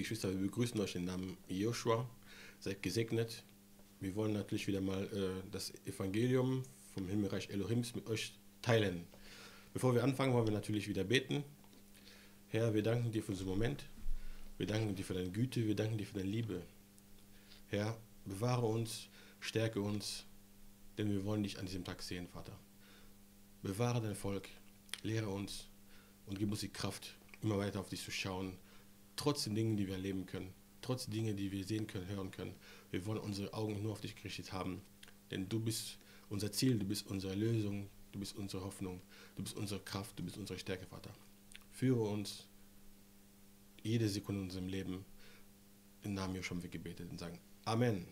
Geschwister, wir begrüßen euch im Namen Joshua. Seid gesegnet. Wir wollen natürlich wieder mal äh, das Evangelium vom Himmelreich Elohims mit euch teilen. Bevor wir anfangen, wollen wir natürlich wieder beten. Herr, wir danken dir für diesen Moment. Wir danken dir für deine Güte. Wir danken dir für deine Liebe. Herr, bewahre uns, stärke uns, denn wir wollen dich an diesem Tag sehen, Vater. Bewahre dein Volk, lehre uns und gib uns die Kraft, immer weiter auf dich zu schauen, trotz den Dingen, die wir erleben können, trotz den Dingen, die wir sehen können, hören können. Wir wollen unsere Augen nur auf dich gerichtet haben, denn du bist unser Ziel, du bist unsere Lösung, du bist unsere Hoffnung, du bist unsere Kraft, du bist unsere Stärke, Vater. Führe uns jede Sekunde in unserem Leben. Im Namen Joshua wir gebetet und sagen Amen.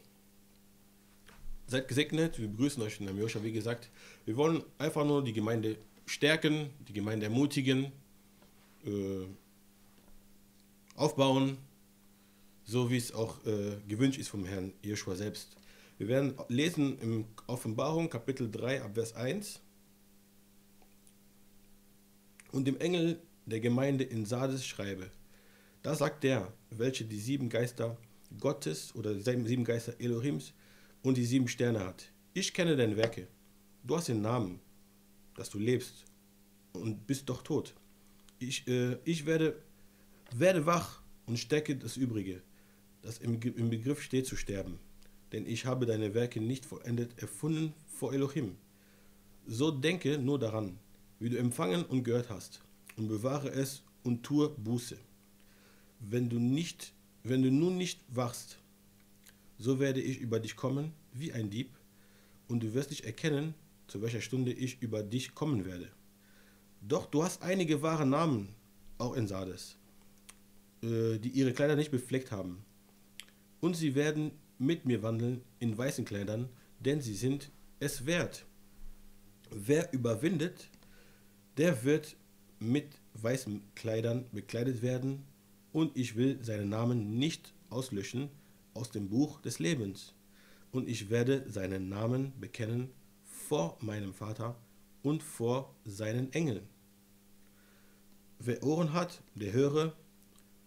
Seid gesegnet, wir begrüßen euch in Namen Joshua, wie gesagt. Wir wollen einfach nur die Gemeinde stärken, die Gemeinde ermutigen, äh, aufbauen, so wie es auch äh, gewünscht ist vom Herrn Joshua selbst. Wir werden lesen im Offenbarung Kapitel 3 ab Vers 1. Und dem Engel der Gemeinde in Sardes schreibe, da sagt der, welche die sieben Geister Gottes oder die sieben Geister Elohims und die sieben Sterne hat. Ich kenne deine Werke. Du hast den Namen, dass du lebst und bist doch tot. Ich, äh, ich werde, werde wach und stecke das Übrige, das im, im Begriff steht zu sterben. Denn ich habe deine Werke nicht vollendet erfunden vor Elohim. So denke nur daran, wie du empfangen und gehört hast, und bewahre es und tue Buße. Wenn du nicht, wenn du nun nicht wachst, so werde ich über dich kommen wie ein Dieb, und du wirst nicht erkennen, zu welcher Stunde ich über dich kommen werde. Doch du hast einige wahre Namen, auch in Sardes, äh, die ihre Kleider nicht befleckt haben. Und sie werden mit mir wandeln in weißen Kleidern, denn sie sind es wert. Wer überwindet, der wird mit weißen Kleidern bekleidet werden, und ich will seinen Namen nicht auslöschen aus dem Buch des Lebens. Und ich werde seinen Namen bekennen vor meinem Vater und vor seinen Engeln. Wer Ohren hat, der höre,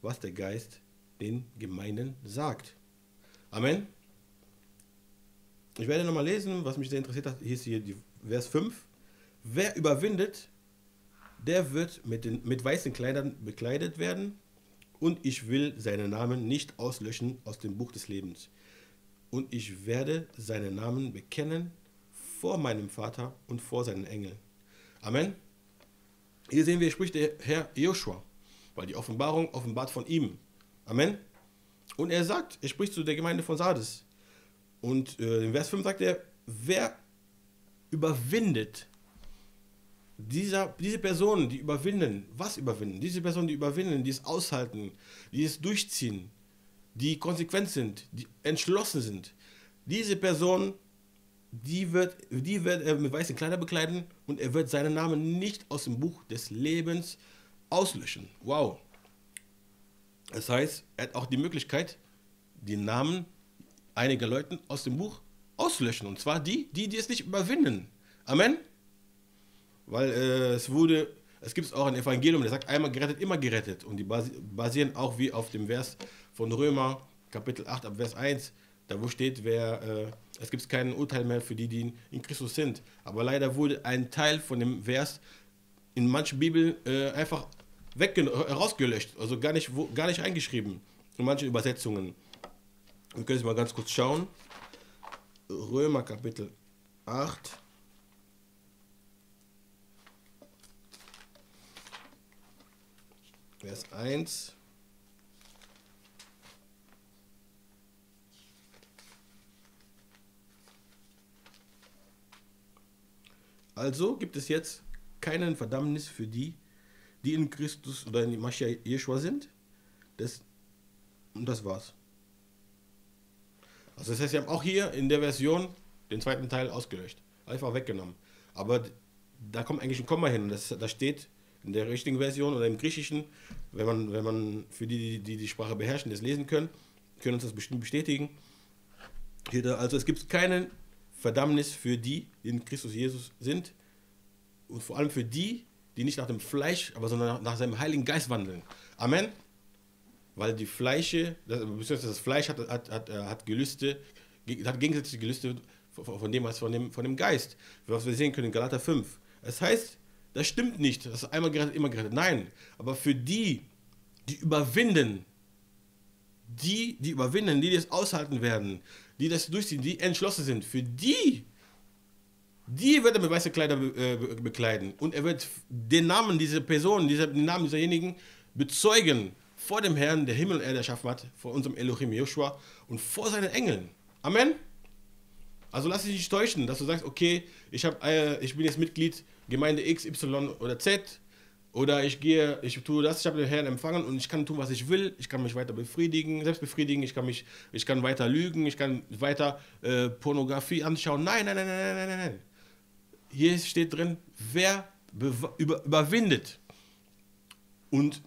was der Geist den Gemeinden sagt. Amen. Ich werde nochmal lesen, was mich sehr interessiert hat. Hier ist hier die Vers 5. Wer überwindet, der wird mit, den, mit weißen Kleidern bekleidet werden und ich will seinen Namen nicht auslöschen aus dem Buch des Lebens. Und ich werde seinen Namen bekennen vor meinem Vater und vor seinen Engeln. Amen. Hier sehen wir, spricht der Herr Joshua, weil die Offenbarung offenbart von ihm. Amen. Und er sagt, er spricht zu der Gemeinde von Sardes. Und äh, in Vers 5 sagt er, wer überwindet, dieser, diese Personen, die überwinden, was überwinden? Diese Personen, die überwinden, die es aushalten, die es durchziehen, die konsequent sind, die entschlossen sind, diese Personen die wird, die wird er mit weißen Kleider bekleiden und er wird seinen Namen nicht aus dem Buch des Lebens auslöschen. Wow. Das heißt, er hat auch die Möglichkeit, die Namen einiger Leute aus dem Buch auszulöschen. Und zwar die, die, die es nicht überwinden. Amen. Weil äh, es wurde, es gibt auch ein Evangelium, der sagt, einmal gerettet, immer gerettet. Und die basieren auch wie auf dem Vers von Römer, Kapitel 8, ab Vers 1 da wo steht, wer, äh, es gibt kein Urteil mehr für die, die in Christus sind. Aber leider wurde ein Teil von dem Vers in manchen Bibeln äh, einfach herausgelöscht, also gar nicht, wo, gar nicht eingeschrieben. In manchen Übersetzungen. Wir können es mal ganz kurz schauen. Römer Kapitel 8. Vers 1. Also gibt es jetzt keinen Verdammnis für die, die in Christus oder in Mashiach Yeshua sind. Das, und das war's. Also das heißt, sie haben auch hier in der Version den zweiten Teil ausgelöscht. Einfach weggenommen. Aber da kommt eigentlich ein Komma hin. Das, das steht in der richtigen Version oder im Griechischen, wenn man, wenn man für die, die die Sprache beherrschen, das lesen können, können uns das bestimmt bestätigen. also es gibt keinen Verdammnis für die, die in Christus Jesus sind und vor allem für die, die nicht nach dem Fleisch, aber sondern nach seinem Heiligen Geist wandeln. Amen. weil die Fleische, das, das Fleisch hat, hat, hat, äh, hat Gelüste, hat gegensätzliche Gelüste von dem, was von dem, von dem Geist, was wir sehen können in Galater 5. Es heißt, das stimmt nicht, das ist einmal gerettet, immer gerettet. Nein, aber für die, die überwinden, die, die überwinden, die das aushalten werden, die das durchziehen, die entschlossen sind, für die, die wird er mit weißen Kleidern äh, bekleiden. Und er wird den Namen dieser Person, dieser, den Namen dieserjenigen bezeugen vor dem Herrn, der Himmel und Erde erschaffen hat, vor unserem Elohim Joshua und vor seinen Engeln. Amen. Also lass dich nicht täuschen, dass du sagst, okay, ich, hab, äh, ich bin jetzt Mitglied Gemeinde X, Y oder Z oder ich gehe, ich tue das, ich habe den Herrn empfangen und ich kann tun, was ich will. Ich kann mich weiter befriedigen, selbst befriedigen. Ich kann mich, ich kann weiter lügen. Ich kann weiter äh, Pornografie anschauen. Nein, nein, nein, nein, nein, nein, nein. Hier steht drin, wer über, überwindet. Und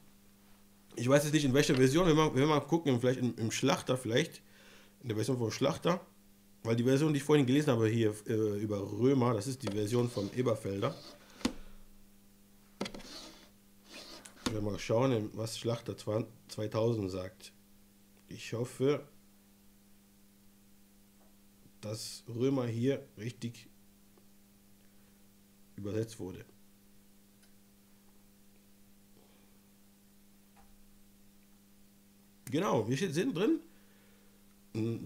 ich weiß jetzt nicht in welcher Version. Wenn wir, mal gucken, vielleicht im, im Schlachter, vielleicht in der Version vom Schlachter, weil die Version, die ich vorhin gelesen habe hier äh, über Römer, das ist die Version von Eberfelder. Wir mal schauen, was Schlachter 2000 sagt. Ich hoffe, dass Römer hier richtig übersetzt wurde. Genau, hier steht drin,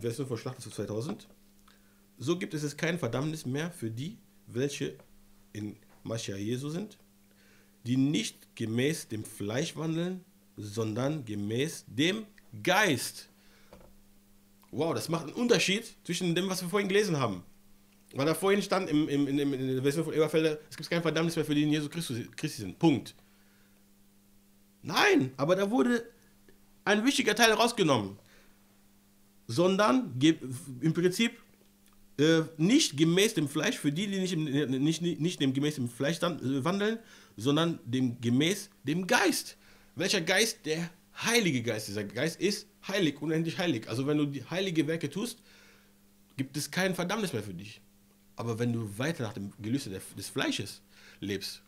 Version von Schlachter zu 2000. So gibt es kein Verdammnis mehr für die, welche in Maschia Jesu sind die nicht gemäß dem Fleisch wandeln, sondern gemäß dem Geist. Wow, das macht einen Unterschied zwischen dem, was wir vorhin gelesen haben. Weil da vorhin stand im, im, in, in der Version von Eberfelder, es gibt kein Verdammnis mehr für die, die in Jesus Christus, Christi sind. Punkt. Nein, aber da wurde ein wichtiger Teil rausgenommen. Sondern im Prinzip äh, nicht gemäß dem Fleisch, für die, die nicht, nicht, nicht, nicht dem gemäß dem Fleisch äh, wandeln, sondern dem gemäß dem Geist. Welcher Geist? Der Heilige Geist. Dieser Geist ist heilig, unendlich heilig. Also wenn du die heilige Werke tust, gibt es kein Verdammnis mehr für dich. Aber wenn du weiter nach dem Gelüste des Fleisches lebst,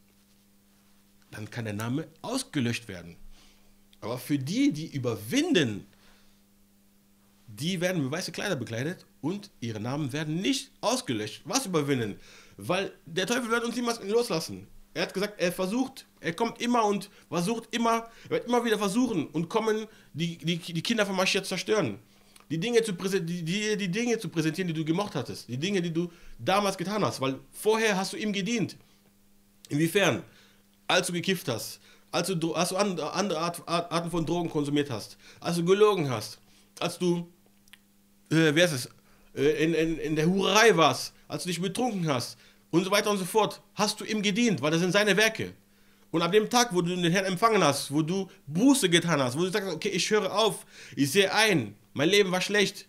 dann kann der Name ausgelöscht werden. Aber für die, die überwinden, die werden mit weißen Kleider bekleidet und ihre Namen werden nicht ausgelöscht. Was überwinden? Weil der Teufel wird uns niemals loslassen. Er hat gesagt, er versucht, er kommt immer und versucht immer, er wird immer wieder versuchen und kommen, die, die, die Kinder von Maschia zu zerstören. Die Dinge zu, die, die, die Dinge zu präsentieren, die du gemocht hattest. Die Dinge, die du damals getan hast. Weil vorher hast du ihm gedient. Inwiefern? Als du gekifft hast, als du, als du andere Art, Arten von Drogen konsumiert hast, als du gelogen hast, als du, äh, wer ist es, äh, in, in, in der Hurerei warst, als du dich betrunken hast, und so weiter und so fort, hast du ihm gedient, weil das sind seine Werke. Und ab dem Tag, wo du den Herrn empfangen hast, wo du Buße getan hast, wo du sagst, okay, ich höre auf, ich sehe ein, mein Leben war schlecht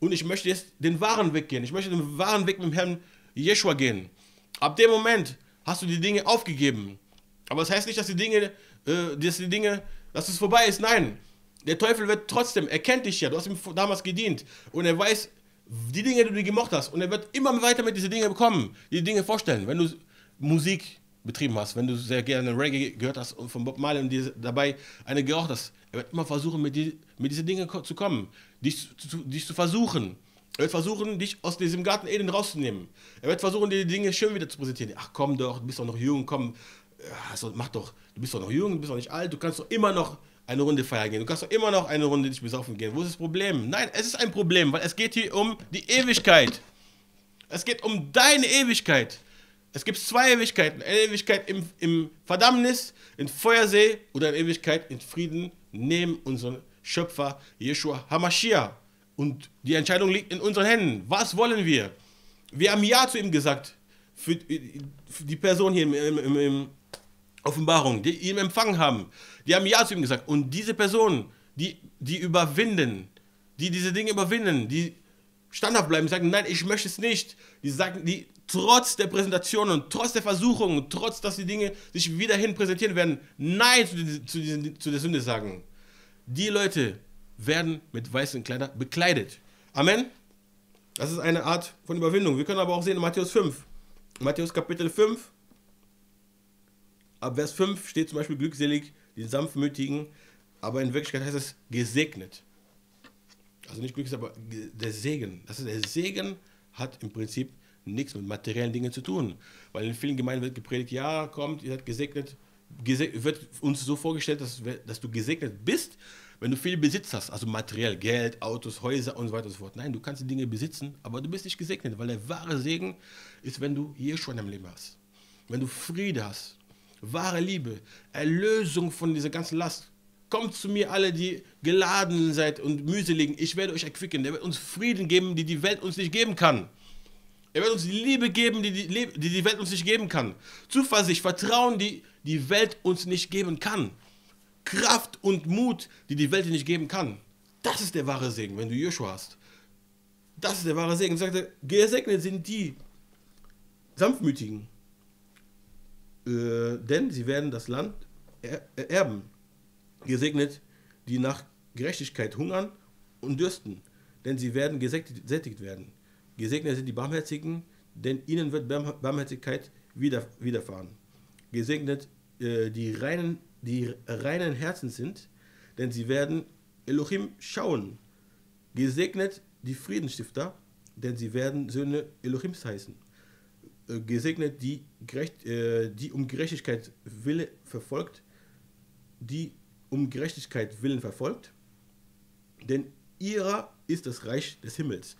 und ich möchte jetzt den wahren Weg gehen, ich möchte den wahren Weg mit dem Herrn Jeshua gehen. Ab dem Moment hast du die Dinge aufgegeben. Aber das heißt nicht, dass die Dinge, äh, dass die Dinge, dass es vorbei ist. Nein, der Teufel wird trotzdem, er kennt dich ja, du hast ihm damals gedient und er weiß, die Dinge, die du gemocht hast. Und er wird immer weiter mit diesen Dingen bekommen, die Dinge vorstellen. Wenn du Musik betrieben hast, wenn du sehr gerne Reggae gehört hast und von Bob Marley und dir dabei eine geraucht hast, er wird immer versuchen, mit, die, mit diesen Dingen zu kommen, dich zu, dich zu versuchen. Er wird versuchen, dich aus diesem Garten Eden rauszunehmen. Er wird versuchen, dir die Dinge schön wieder zu präsentieren. Ach komm doch, du bist doch noch jung, komm, also mach doch, du bist doch noch jung, du bist doch nicht alt, du kannst doch immer noch eine Runde feiern gehen. Du kannst doch immer noch eine Runde dich besaufen gehen. Wo ist das Problem? Nein, es ist ein Problem, weil es geht hier um die Ewigkeit. Es geht um deine Ewigkeit. Es gibt zwei Ewigkeiten. Eine Ewigkeit im, im Verdammnis, in Feuersee oder eine Ewigkeit in Frieden neben unserem Schöpfer Yeshua Hamashiach. Und die Entscheidung liegt in unseren Händen. Was wollen wir? Wir haben Ja zu ihm gesagt. Für, für die Person hier im, im, im Offenbarung, die ihn empfangen haben. Die haben Ja zu ihm gesagt. Und diese Personen, die, die überwinden, die diese Dinge überwinden, die standhaft bleiben, sagen, nein, ich möchte es nicht. Die sagen, die trotz der Präsentation und trotz der Versuchung, trotz dass die Dinge sich wieder hin präsentieren werden, Nein zu, zu, zu der Sünde sagen. Die Leute werden mit weißen Kleidern bekleidet. Amen. Das ist eine Art von Überwindung. Wir können aber auch sehen in Matthäus 5. Matthäus Kapitel 5. Ab Vers 5 steht zum Beispiel glückselig die Sanftmütigen, Aber in Wirklichkeit heißt es gesegnet. Also nicht glücklich, aber der Segen. Das ist der Segen hat im Prinzip nichts mit materiellen Dingen zu tun. Weil in vielen Gemeinden wird gepredigt, ja, kommt, ihr seid gesegnet. Gesegnet wird uns so vorgestellt, dass, dass du gesegnet bist, wenn du viel Besitz hast, also materiell, Geld, Autos, Häuser und so weiter und so fort. Nein, du kannst die Dinge besitzen, aber du bist nicht gesegnet, weil der wahre Segen ist, wenn du hier schon im Leben hast. Wenn du Friede hast, wahre Liebe, Erlösung von dieser ganzen Last. Kommt zu mir alle, die geladen seid und mühseligen. Ich werde euch erquicken. Der wird uns Frieden geben, die die Welt uns nicht geben kann. Er wird uns die Liebe geben, die die, Welt uns nicht geben kann. Zuversicht, Vertrauen, die die Welt uns nicht geben kann. Kraft und Mut, die die Welt dir nicht geben kann. Das ist der wahre Segen, wenn du Joshua hast. Das ist der wahre Segen. Sagte, gesegnet sind die Sanftmütigen, äh, denn sie werden das Land er erben. Gesegnet, die nach Gerechtigkeit hungern und dürsten, denn sie werden gesättigt werden. Gesegnet sind die Barmherzigen, denn ihnen wird Barmherzigkeit widerfahren. Gesegnet äh, die, reinen, die reinen Herzen sind, denn sie werden Elohim schauen. Gesegnet die Friedensstifter, denn sie werden Söhne Elohims heißen. Äh, gesegnet die, gerecht, äh, die um Gerechtigkeit Wille verfolgt, die um Gerechtigkeit willen verfolgt, denn ihrer ist das Reich des Himmels.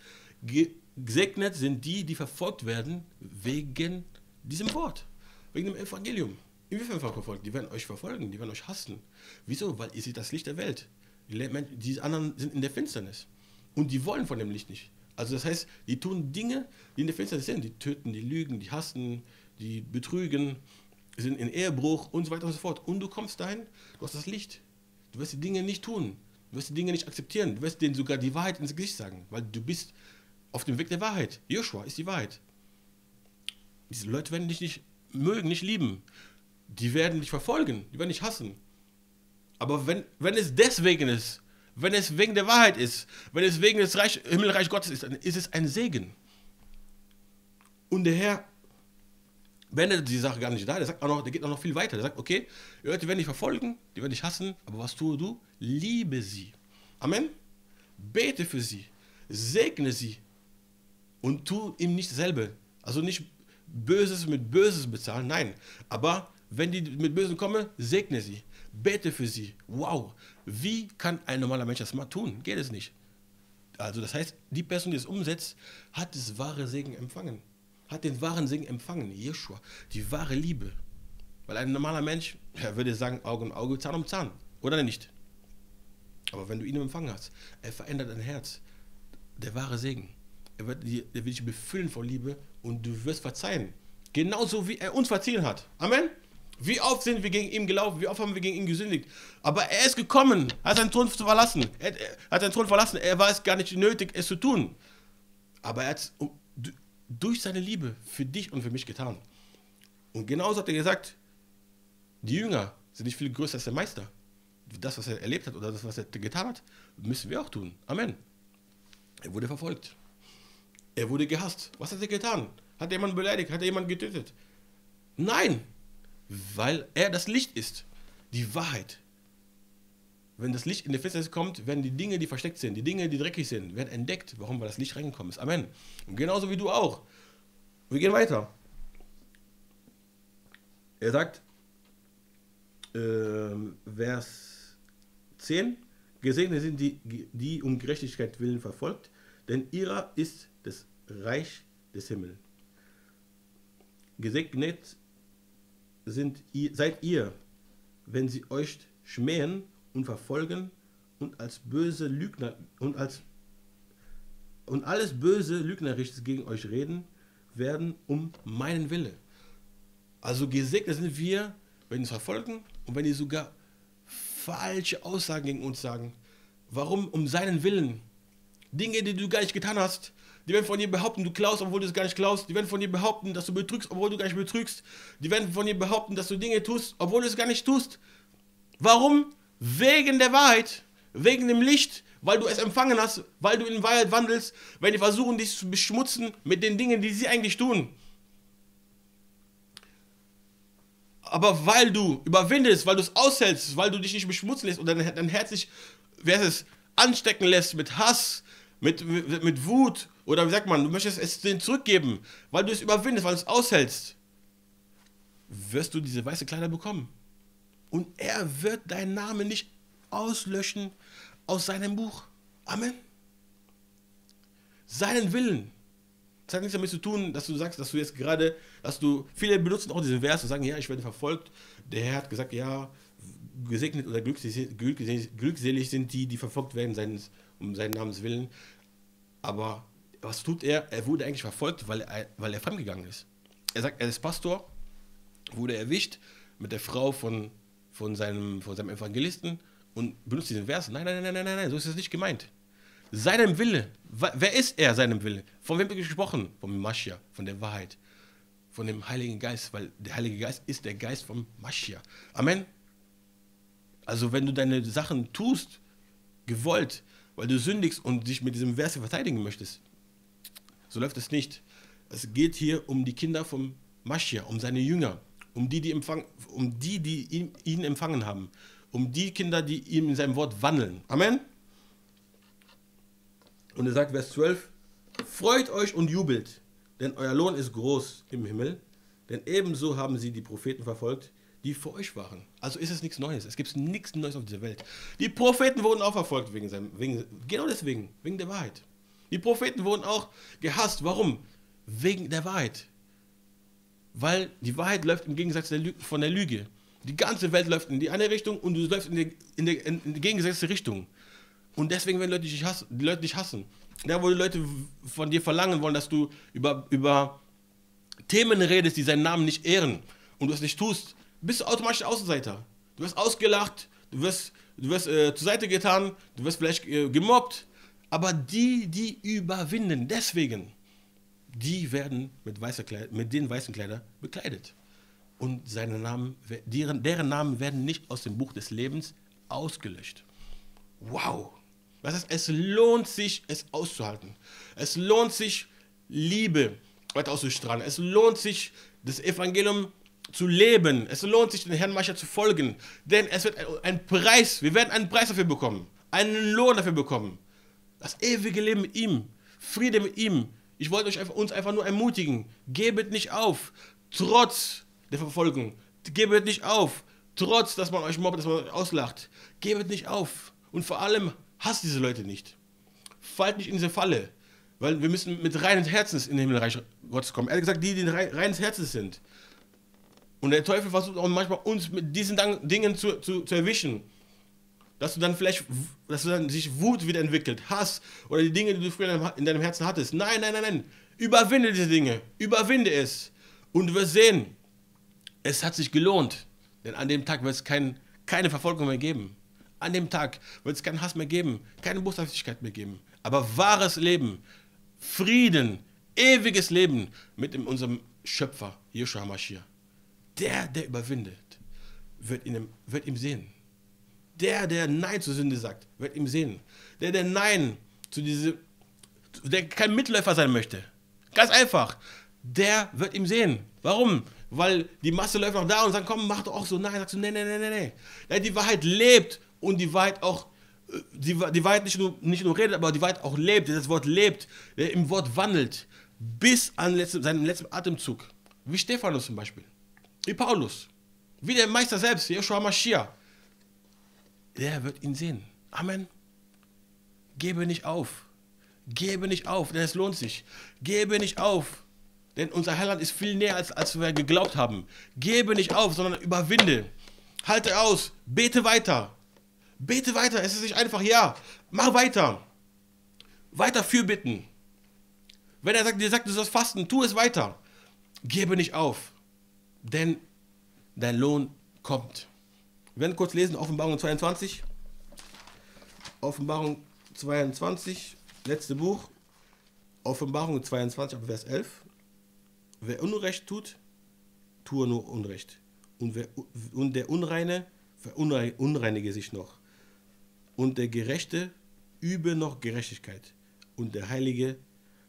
Gesegnet sind die, die verfolgt werden wegen diesem Wort, wegen dem Evangelium. Inwiefern verfolgt? Die werden euch verfolgen, die werden euch hassen. Wieso? Weil ihr seht das Licht der Welt. Die anderen sind in der Finsternis. Und die wollen von dem Licht nicht. Also das heißt, die tun Dinge, die in der Finsternis sind. Die töten, die lügen, die hassen, die betrügen, sind in Ehebruch und so weiter und so fort. Und du kommst dahin, du hast das Licht. Du wirst die Dinge nicht tun. Du wirst die Dinge nicht akzeptieren. Du wirst denen sogar die Wahrheit ins Gesicht sagen, weil du bist auf dem Weg der Wahrheit. Joshua ist die Wahrheit. Diese Leute werden dich nicht mögen, nicht lieben. Die werden dich verfolgen, die werden dich hassen. Aber wenn, wenn es deswegen ist, wenn es wegen der Wahrheit ist, wenn es wegen des Reich, Himmelreich Gottes ist, dann ist es ein Segen. Und der Herr beendet die Sache gar nicht da. Der, sagt auch noch, der geht auch noch viel weiter. Der sagt, okay, die Leute werden dich verfolgen, die werden dich hassen, aber was tue du? Liebe sie. Amen. Bete für sie. Segne sie. Und tu ihm nicht dasselbe. Also nicht Böses mit Böses bezahlen, nein. Aber wenn die mit Bösen kommen, segne sie. Bete für sie. Wow. Wie kann ein normaler Mensch das mal tun? Geht es nicht. Also das heißt, die Person, die es umsetzt, hat das wahre Segen empfangen. Hat den wahren Segen empfangen. Jeshua. Die wahre Liebe. Weil ein normaler Mensch, er würde sagen, Auge um Auge, Zahn um Zahn. Oder nicht? Aber wenn du ihn empfangen hast, er verändert dein Herz. Der wahre Segen. Er wird, er wird dich befüllen von Liebe und du wirst verzeihen. Genauso wie er uns verziehen hat. Amen. Wie oft sind wir gegen ihn gelaufen? Wie oft haben wir gegen ihn gesündigt? Aber er ist gekommen, hat seinen Thron verlassen. Er hat seinen Thron verlassen. Er war es gar nicht nötig, es zu tun. Aber er hat es durch seine Liebe für dich und für mich getan. Und genauso hat er gesagt, die Jünger sind nicht viel größer als der Meister. Das, was er erlebt hat oder das, was er getan hat, müssen wir auch tun. Amen. Er wurde verfolgt. Er wurde gehasst. Was hat er getan? Hat er jemanden beleidigt? Hat er jemanden getötet? Nein, weil er das Licht ist, die Wahrheit. Wenn das Licht in die Finsternis kommt, werden die Dinge, die versteckt sind, die Dinge, die dreckig sind, werden entdeckt. Warum? Weil das Licht reingekommen ist. Amen. Und genauso wie du auch. Wir gehen weiter. Er sagt, äh, Vers 10, Gesegnet sind die, die um Gerechtigkeit willen verfolgt, denn ihrer ist das Reich des Himmels. Gesegnet sind ihr, seid ihr, wenn sie euch schmähen und verfolgen und als böse Lügner und als und alles böse Lügnerisches gegen euch reden werden um meinen Wille. Also gesegnet sind wir, wenn sie uns verfolgen und wenn die sogar falsche Aussagen gegen uns sagen. Warum? Um seinen Willen. Dinge, die du gar nicht getan hast, die werden von dir behaupten, du klaust, obwohl du es gar nicht klaust. Die werden von dir behaupten, dass du betrügst, obwohl du gar nicht betrügst. Die werden von dir behaupten, dass du Dinge tust, obwohl du es gar nicht tust. Warum? Wegen der Wahrheit, wegen dem Licht, weil du es empfangen hast, weil du in Wahrheit wandelst, wenn die versuchen, dich zu beschmutzen mit den Dingen, die sie eigentlich tun. Aber weil du überwindest, weil du es aushältst, weil du dich nicht beschmutzen lässt und dein, Herz sich, anstecken lässt mit Hass, mit, mit, mit Wut oder wie sagt man, du möchtest es denen zurückgeben, weil du es überwindest, weil du es aushältst, wirst du diese weiße Kleider bekommen. Und er wird deinen Namen nicht auslöschen aus seinem Buch. Amen. Seinen Willen. Das hat nichts damit zu tun, dass du sagst, dass du jetzt gerade, dass du, viele benutzen auch diesen Vers und sagen, ja, ich werde verfolgt. Der Herr hat gesagt, ja, gesegnet oder glückselig, sind die, die verfolgt werden um seinen Namens willen. Aber was tut er? Er wurde eigentlich verfolgt, weil er, weil er fremdgegangen ist. Er sagt, er ist Pastor, wurde erwischt mit der Frau von, von, seinem, von seinem Evangelisten und benutzt diesen Vers. Nein, nein, nein, nein, nein, nein, so ist es nicht gemeint. Seinem Wille. Wer ist er, seinem Wille? Von wem wird gesprochen? Vom Maschia, von der Wahrheit, von dem Heiligen Geist, weil der Heilige Geist ist der Geist vom Maschia. Amen. Also wenn du deine Sachen tust, gewollt, weil du sündigst und dich mit diesem Vers verteidigen möchtest, so läuft es nicht. Es geht hier um die Kinder vom Maschia, um seine Jünger, um die, die, empfang, um die, die ihn, ihn empfangen haben, um die Kinder, die ihm in seinem Wort wandeln. Amen. Und er sagt, Vers 12, freut euch und jubelt, denn euer Lohn ist groß im Himmel, denn ebenso haben sie die Propheten verfolgt, die vor euch waren. Also ist es nichts Neues. Es gibt nichts Neues auf dieser Welt. Die Propheten wurden auch verfolgt wegen seinem, wegen, genau deswegen, wegen der Wahrheit. Die Propheten wurden auch gehasst. Warum? Wegen der Wahrheit. Weil die Wahrheit läuft im Gegensatz von der Lüge. Die ganze Welt läuft in die eine Richtung und du läufst in die, in die, in die gegensätzliche Richtung. Und deswegen werden Leute dich hassen, die Leute dich hassen. Da, wo die Leute von dir verlangen wollen, dass du über, über Themen redest, die seinen Namen nicht ehren und du es nicht tust, bist du automatisch Außenseiter. Du wirst ausgelacht, du wirst, du wirst äh, zur Seite getan, du wirst vielleicht äh, gemobbt. Aber die, die überwinden, deswegen, die werden mit, weißer Kleid, mit den weißen Kleidern bekleidet. Und seine Namen, deren, deren Namen werden nicht aus dem Buch des Lebens ausgelöscht. Wow! Das heißt, es lohnt sich, es auszuhalten. Es lohnt sich, Liebe weiter auszustrahlen. Es lohnt sich, das Evangelium zu leben. Es lohnt sich, den Herrn Mascha zu folgen. Denn es wird ein Preis, wir werden einen Preis dafür bekommen. Einen Lohn dafür bekommen. Das ewige Leben mit ihm. Friede mit ihm. Ich wollte euch einfach, uns einfach nur ermutigen. Gebet nicht auf. Trotz der Verfolgung. Gebet nicht auf. Trotz, dass man euch mobbt, dass man euch auslacht. Gebet nicht auf. Und vor allem hasst diese Leute nicht. Fallt nicht in diese Falle. Weil wir müssen mit reinen Herzens in den Himmelreich Gottes kommen. Hat gesagt, die, die reines Herzens sind. Und der Teufel versucht auch manchmal uns mit diesen Dingen zu, zu, zu erwischen. Dass du dann vielleicht, dass du dann sich Wut wieder entwickelt, Hass oder die Dinge, die du früher in deinem Herzen hattest. Nein, nein, nein, nein. Überwinde diese Dinge. Überwinde es. Und du wirst sehen, es hat sich gelohnt. Denn an dem Tag wird es kein, keine Verfolgung mehr geben. An dem Tag wird es keinen Hass mehr geben, keine Boshaftigkeit mehr geben. Aber wahres Leben, Frieden, ewiges Leben mit unserem Schöpfer, Joshua Mashiach. Der, der überwindet, wird ihn, wird ihm sehen. Der, der Nein zur Sünde sagt, wird ihm sehen. Der, der Nein zu diese, der kein Mitläufer sein möchte, ganz einfach, der wird ihm sehen. Warum? Weil die Masse läuft noch da und sagt, komm, mach doch auch so. Nein, sagst du, nee, nee, nee, nee, nee. Ja, die Wahrheit lebt und die Wahrheit auch, die, die Wahrheit nicht nur, nicht nur redet, aber die Wahrheit auch lebt. Das Wort lebt, der im Wort wandelt, bis an letzten, seinem letzten Atemzug. Wie Stephanus zum Beispiel. Wie Paulus. Wie der Meister selbst, Joshua Mashiach. Der wird ihn sehen. Amen. Gebe nicht auf. Gebe nicht auf, denn es lohnt sich. Gebe nicht auf, denn unser Heiland ist viel näher, als, als wir geglaubt haben. Gebe nicht auf, sondern überwinde. Halte aus. Bete weiter. Bete weiter. Es ist nicht einfach, ja. Mach weiter. Weiter fürbitten. Wenn er sagt, dir sagt, du sollst fasten, tu es weiter. Gebe nicht auf denn dein Lohn kommt. Wir werden kurz lesen, Offenbarung 22. Offenbarung 22, letzte Buch. Offenbarung 22, Vers 11. Wer Unrecht tut, tue nur Unrecht. Und, wer, und der Unreine verunreinige sich noch. Und der Gerechte übe noch Gerechtigkeit. Und der Heilige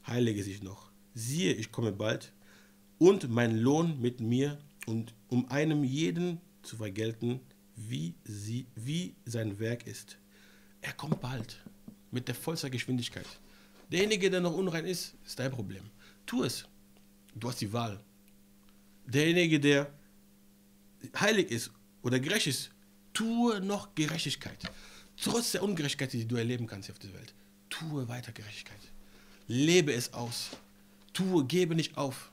heilige sich noch. Siehe, ich komme bald und mein Lohn mit mir und um einem jeden zu vergelten, wie, sie, wie sein Werk ist. Er kommt bald mit der vollster Geschwindigkeit. Derjenige, der noch unrein ist, ist dein Problem. Tu es. Du hast die Wahl. Derjenige, der heilig ist oder gerecht ist, tue noch Gerechtigkeit. Trotz der Ungerechtigkeit, die du erleben kannst auf der Welt, tue weiter Gerechtigkeit. Lebe es aus. Tue, gebe nicht auf.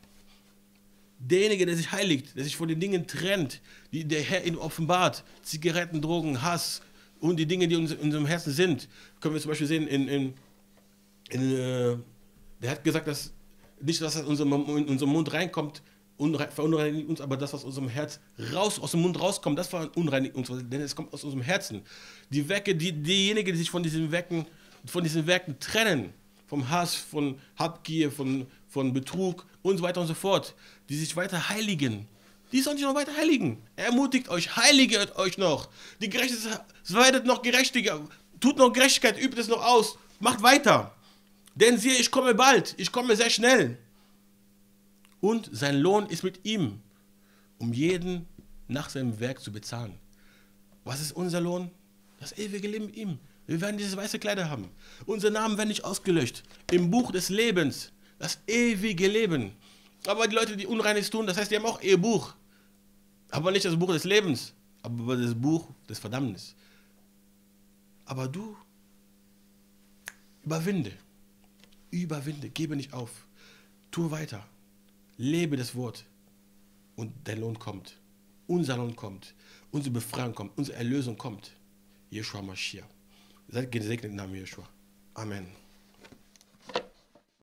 Derjenige, der sich heiligt, der sich von den Dingen trennt, die der Herr ihm offenbart, Zigaretten, Drogen, Hass und die Dinge, die in unserem Herzen sind, können wir zum Beispiel sehen, in, in, in äh, der hat gesagt, dass nicht, das unserem, in unserem Mund reinkommt, verunreinigt uns, aber das, was aus unserem Herz raus, aus dem Mund rauskommt, das verunreinigt uns, denn es kommt aus unserem Herzen. Die Werke, die, diejenigen, die sich von diesen Werken, von diesen Werken trennen, vom Hass, von Habgier, von, von Betrug und so weiter und so fort, die sich weiter heiligen, die sollen sich noch weiter heiligen. Ermutigt euch, heiligt euch noch. Die Gerechtigkeit werdet noch gerechtiger, tut noch Gerechtigkeit, übt es noch aus, macht weiter. Denn siehe, ich komme bald, ich komme sehr schnell und sein Lohn ist mit ihm, um jeden nach seinem Werk zu bezahlen. Was ist unser Lohn? Das ewige Leben mit ihm. Wir werden diese weiße Kleider haben. Unsere Namen werden nicht ausgelöscht. Im Buch des Lebens. Das ewige Leben. Aber die Leute, die Unreines tun, das heißt, die haben auch ihr Buch. Aber nicht das Buch des Lebens, aber das Buch des Verdammnis. Aber du überwinde. Überwinde. Gebe nicht auf. Tue weiter. Lebe das Wort und dein Lohn kommt. Unser Lohn kommt. Unsere Befreiung kommt. Unsere Erlösung kommt. Jeshua Mashiach. Seid gesegnet im Namen Jeshua. Amen.